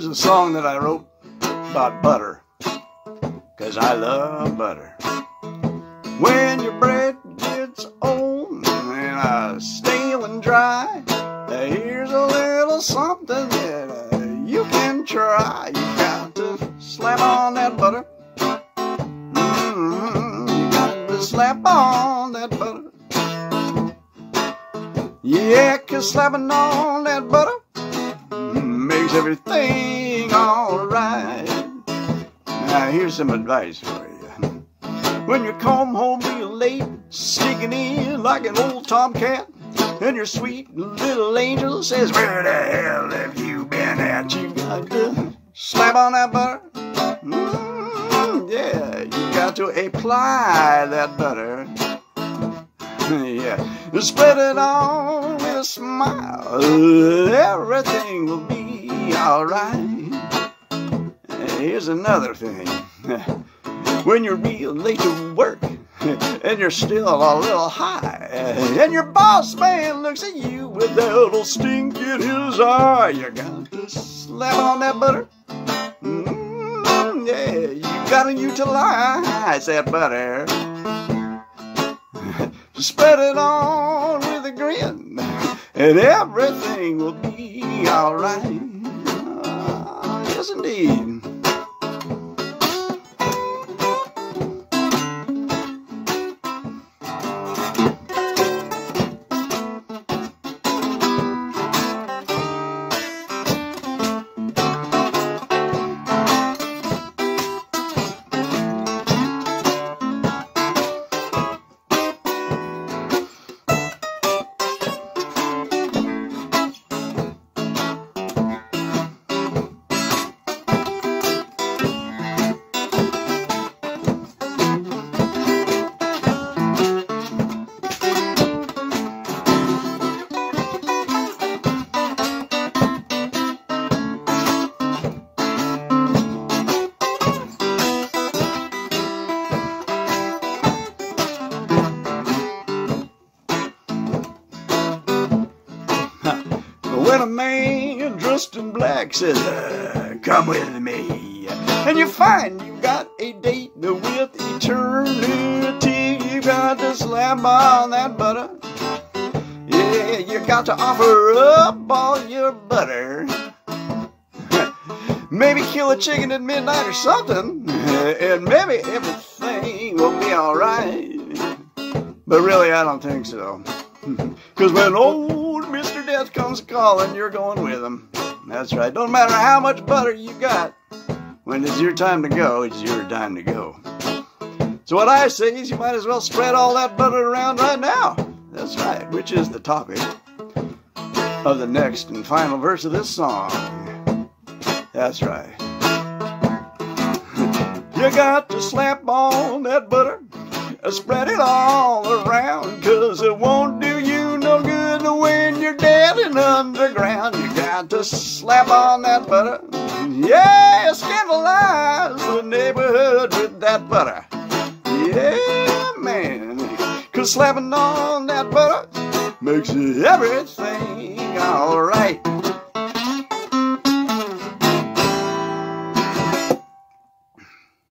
Here's a song that I wrote about butter. Cause I love butter. When your bread gets old and stale and dry, here's a little something that uh, you can try. You got to slap on that butter. Mm-hmm. You got to slap on that butter. Yeah, cause slapping on that butter makes everything. Now, here's some advice for you. When you come home real late, sneaking in like an old tomcat, and your sweet little angel says, Where the hell have you been at? You got to slap on that butter. Mm, yeah, you got to apply that butter. yeah, spread it on with a smile. Everything will be alright. Here's another thing. when you're real late to work and you're still a little high, and your boss man looks at you with that little stink in his eye, you got to slap on that butter. Mm, yeah, you gotta utilize that butter. Spread it on with a grin, and everything will be alright. Uh, yes, indeed. When a man dressed in black says, uh, Come with me. And you find you've got a date with eternity. You've got to slam on that butter. Yeah, you got to offer up all your butter. maybe kill a chicken at midnight or something, and maybe everything will be alright. But really, I don't think so. Because when old. Comes calling, you're going with him. That's right. Don't matter how much butter you got. When it's your time to go, it's your time to go. So what I say is you might as well spread all that butter around right now. That's right, which is the topic of the next and final verse of this song. That's right. You got to slap on that butter and spread it all around, cause it won't do you when you're dead and underground. You got to slap on that butter. Yeah, scandalize the neighborhood with that butter. Yeah, man. Cause slapping on that butter makes everything alright.